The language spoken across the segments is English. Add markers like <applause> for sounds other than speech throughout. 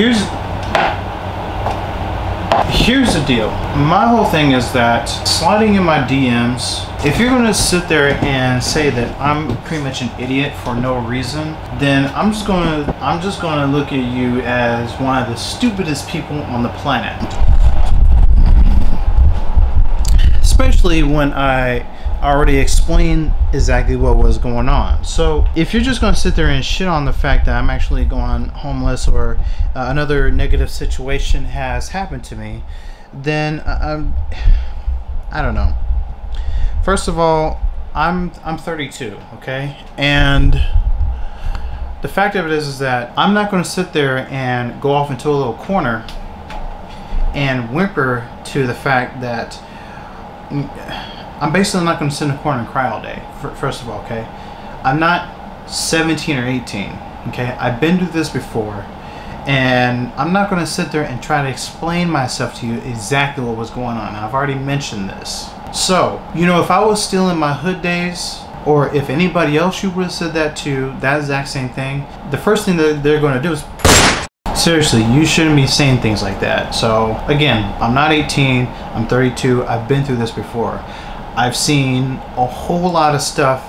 here's here's the deal. My whole thing is that sliding in my DMs, if you're gonna sit there and say that I'm pretty much an idiot for no reason, then I'm just gonna I'm just gonna look at you as one of the stupidest people on the planet. Especially when I already explained exactly what was going on. So if you're just going to sit there and shit on the fact that I'm actually going homeless or uh, another negative situation has happened to me, then I'm <sighs> I don't know. First of all, I'm I'm 32, okay? And the fact of it is is that I'm not going to sit there and go off into a little corner and whimper to the fact that I'm basically not going to sit in a corner and cry all day. First of all, okay, I'm not 17 or 18. Okay, I've been through this before, and I'm not going to sit there and try to explain myself to you exactly what was going on. I've already mentioned this. So, you know, if I was still in my hood days, or if anybody else you would have said that to, that exact same thing, the first thing that they're going to do is <laughs> seriously, you shouldn't be saying things like that. So again, I'm not 18, I'm 32, I've been through this before. I've seen a whole lot of stuff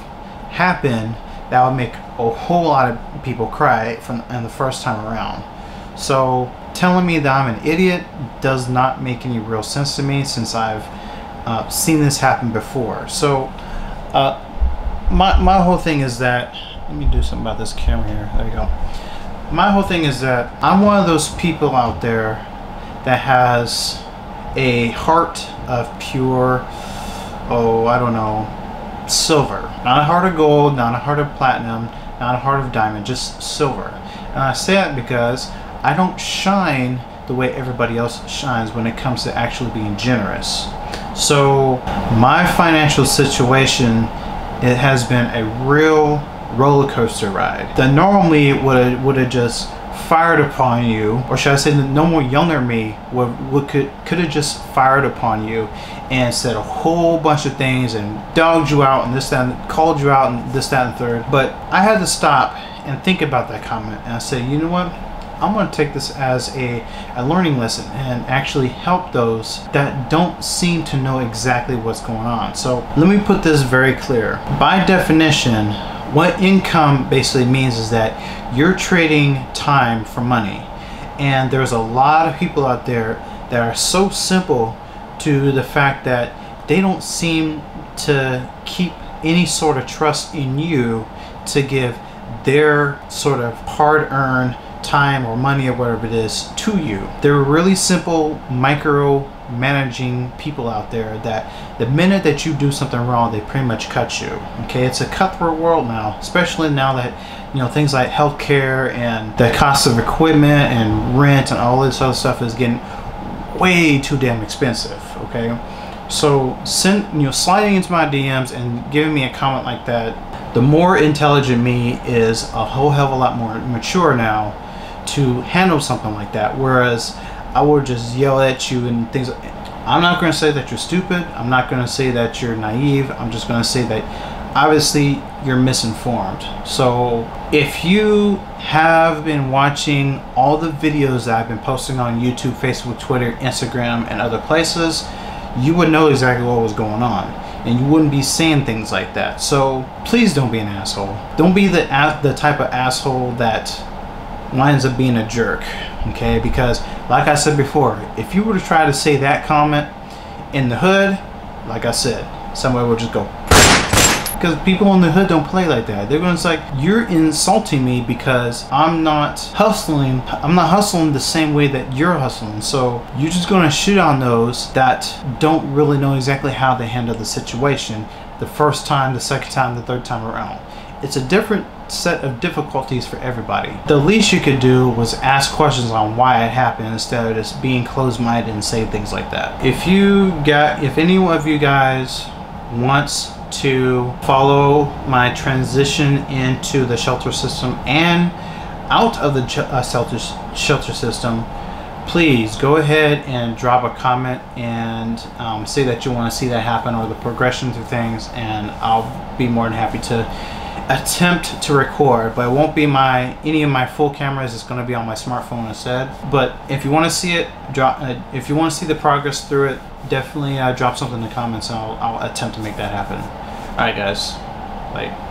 happen that would make a whole lot of people cry from in the first time around. So telling me that I'm an idiot does not make any real sense to me since I've uh, seen this happen before. So uh, my, my whole thing is that let me do something about this camera here. There you go. My whole thing is that I'm one of those people out there that has a heart of pure oh, I don't know, silver. Not a heart of gold, not a heart of platinum, not a heart of diamond, just silver. And I say that because I don't shine the way everybody else shines when it comes to actually being generous. So my financial situation, it has been a real roller coaster ride. That normally would would have just fired upon you, or should I say, the more younger me would, would could could have just fired upon you and said a whole bunch of things and dogged you out and this that and called you out and this that and third. But I had to stop and think about that comment and I said, you know what? I'm going to take this as a, a learning lesson and actually help those that don't seem to know exactly what's going on. So let me put this very clear. By definition, what income basically means is that you're trading time for money. And there's a lot of people out there that are so simple to the fact that they don't seem to keep any sort of trust in you to give their sort of hard-earned time or money or whatever it is to you. They're really simple micro managing people out there that the minute that you do something wrong, they pretty much cut you. Okay, it's a cutthroat world now, especially now that you know things like healthcare and the cost of equipment and rent and all this other stuff is getting way too damn expensive. Okay, so send you know sliding into my DMs and giving me a comment like that. The more intelligent me is a whole hell of a lot more mature now to handle something like that. Whereas I would just yell at you and things. I'm not going to say that you're stupid. I'm not going to say that you're naive. I'm just going to say that obviously you're misinformed. So if you have been watching all the videos that I've been posting on YouTube, Facebook, Twitter, Instagram, and other places, you would know exactly what was going on. And you wouldn't be saying things like that. So please don't be an asshole. Don't be the the type of asshole that winds up being a jerk okay? Because like I said before if you were to try to say that comment in the hood like I said somebody will just go because people in the hood don't play like that. They're going to say you're insulting me because I'm not hustling I'm not hustling the same way that you're hustling. So you're just going to shit on those that don't really know exactly how they handle the situation the first time the second time the third time around. It's a different set of difficulties for everybody. The least you could do was ask questions on why it happened instead of just being closed-minded and saying things like that. If you got, if any of you guys wants to follow my transition into the shelter system and out of the uh, shelter, shelter system, please go ahead and drop a comment and um, say that you want to see that happen or the progression through things and I'll be more than happy to attempt to record, but it won't be my any of my full cameras. It's going to be on my smartphone instead. But if you want to see it, drop. Uh, if you want to see the progress through it, definitely uh, drop something in the comments, and I'll, I'll attempt to make that happen. All right, guys. Bye.